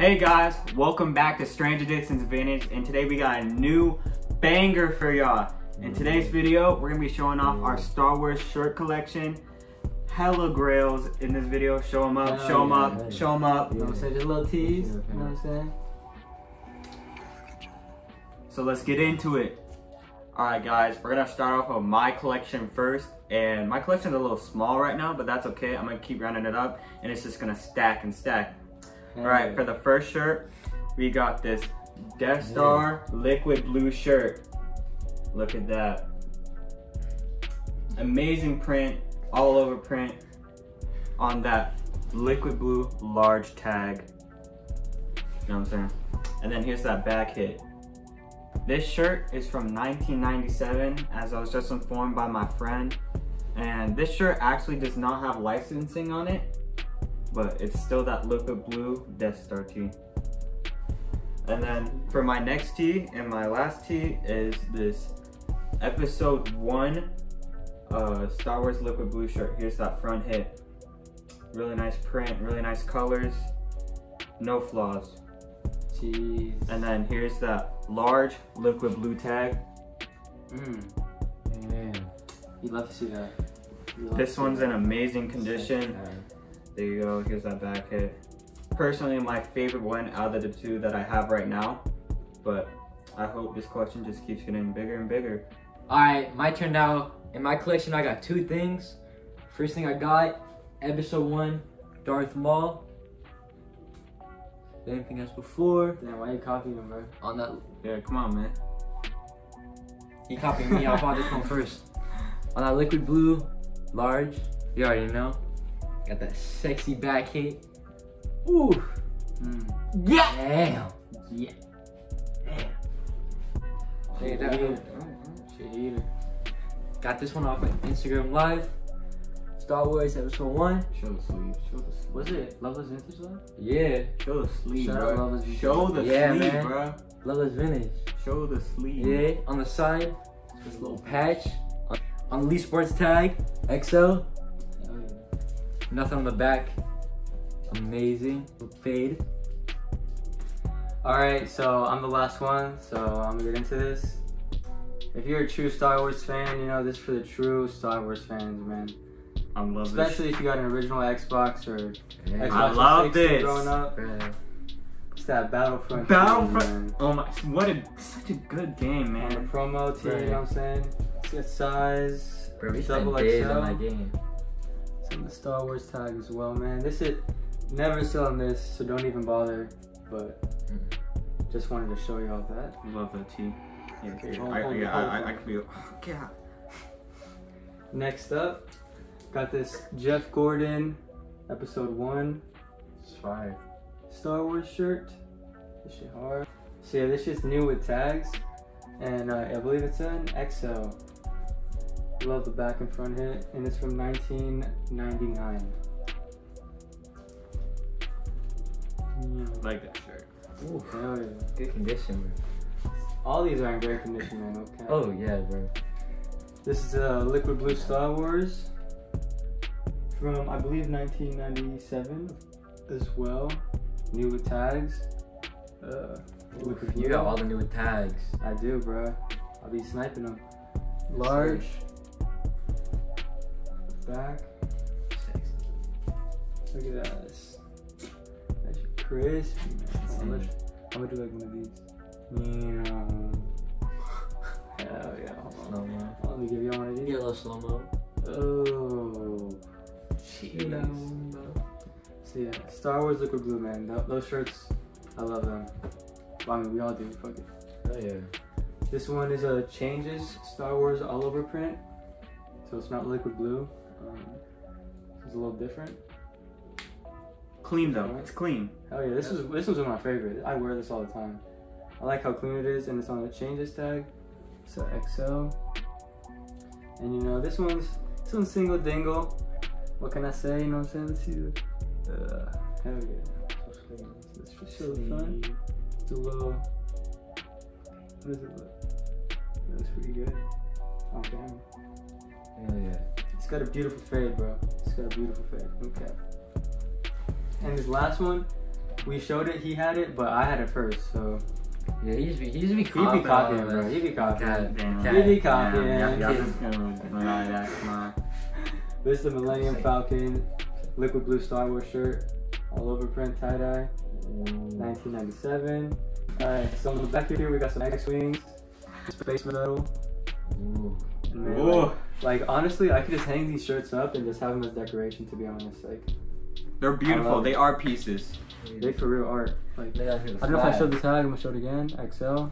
Hey guys, welcome back to Strange Addictionz Vintage, and today we got a new banger for y'all. In today's video, we're gonna be showing off our Star Wars shirt collection. Hella grails in this video. Show them up, Hell show them yeah, up, yeah. show them up. You know what I'm saying? Just a little tease. You know what I'm saying? So let's get into it. Alright guys, we're gonna start off with my collection first. And my collection's a little small right now, but that's okay. I'm gonna keep rounding it up and it's just gonna stack and stack. Alright, yeah. for the first shirt, we got this Death Star liquid blue shirt. Look at that. Amazing print, all over print on that liquid blue large tag. You know what I'm saying? And then here's that back hit. This shirt is from 1997, as I was just informed by my friend. And this shirt actually does not have licensing on it, but it's still that liquid blue Death Star tee. And then for my next tee and my last tee is this episode one uh, Star Wars liquid blue shirt. Here's that front hit. Really nice print, really nice colors, no flaws. Jeez. And then here's that large liquid blue tag. Mm. Man. You'd love to see that. This one's that. in amazing condition. There you go, here's that back hit. Personally, my favorite one out of the two that I have right now. But I hope this collection just keeps getting bigger and bigger. Alright, my turn now. In my collection, I got two things. First thing I got, episode one, Darth Maul. Anything else before? Damn, why you copying him, bro? On that, Yeah, come on, man. he copied me. I bought this one first. On that liquid blue, large. You already know. Got that sexy back hit. Ooh, Mm. yeah. Damn. Yeah. Damn. At that. Got this one off my Instagram Live. Star Wars Episode 1. Show the sleeve. Show the sleeve. Was it Loveless Vintage Love? Yeah. Show the sleeve, Shout out bro. Love is Show the Yeah, sleeve, man. bro. Loveless Vintage. Show the sleeve. Yeah. On the side, this little patch. On, on the Lee Sports tag, XL. Hell yeah. Nothing on the back. Amazing. Fade. Alright, so I'm the last one, so I'm gonna get into this. If you're a true Star Wars fan, you know this is for the true Star Wars fans, man. I love Especially if you got an original Xbox or Xbox I love this. growing up. Bruh. It's that Battlefront. Battlefront- feeling. Oh my, what a such a good game, On the man. promo tee, you know what I'm saying? It's got size, Bro, we double spent days XL. on that game. It's on the Star Wars tag as well, man. This is never selling this, so don't even bother. But just wanted to show you all that. Love that tee. Yeah, Okay, yeah, hold- I, yeah, I, I. I could be. Oh, God. Next up, got this Jeff Gordon, episode one It's fire. Star Wars shirt. This shit hard. So yeah, this shit's new with tags, and uh, I believe it's an XL. Love the back and front hit, and it's from 1999. Yeah. Like that shirt. Ooh, Hell yeah. good condition, bro. All these are in great condition, man. Okay. Oh, yeah, bro. This is uh, Liquid Blue Star Wars from I believe 1997 as well. New with tags. Uh, Liquid You Blue. got all the new tags. I do, bro. I'll be sniping them. Large. Back. Look at that. That's, that's crispy, man. How much? I'm gonna do like one of these. Yeah. Hell yeah. Hold on. Slow mo. Let me give you one of Get these. a little slow mo. Oh. Jeez. So yeah, Star Wars Liquid Blue, man. Th- those shirts, I love them. Well, I mean, we all do. Fuck it. Oh, yeah. This one is a changes Star Wars all over print, so it's not liquid blue. Um, it's a little different. Clean though. It's clean. Oh yeah, this is this was one of my favorite. I wear this all the time. I like how clean it is, and it's on the changes tag. So XL. And you know this one's this one's single dingle. What can I say? You know what I'm saying? Let's see. Uh, hell yeah. Let's just the front. It's a little. What does it look? It looks pretty good. Camera. Hell yeah. It's got a beautiful fade, bro. It's got a beautiful fade. Okay. And this last one we showed it, he had it, but I had it first, so Yeah, he used to be, he be he copying. be copying, bro. He be copying. God. He be copying. just gonna deny that, come on. This is the Millennium Falcon liquid blue Star Wars shirt, all over print tie dye, 1997. All right, so on the back here we got some X-wings, space medal. Ooh. Ooh, Like, like, honestly, I could just hang these shirts up and just have them as decoration. To be honest, like they're beautiful. They it. are pieces. they for real art. Like Look at that I don't know if I showed the tag. I'm gonna show it again. XL.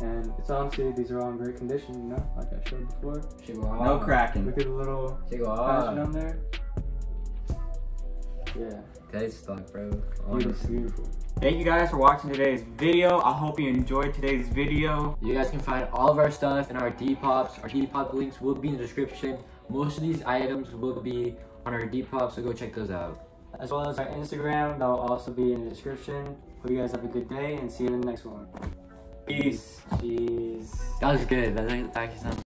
And it's honestly, these are all in great condition, you know, like I showed before. No cracking. Look at the little Chico, passion on there. Yeah, That's stock, bro. Honestly. beautiful. Thank you guys for watching today's video. I hope you enjoyed today's video. You guys can find all of our stuff in our Depop. Our Depop links will be in the description. Most of these items will be on our Depop, so go check those out. As well as our Instagram, that will also be in the description. Hope you guys have a good day and see you in the next one. Peace. Jeez. That was good. That, that actually sounds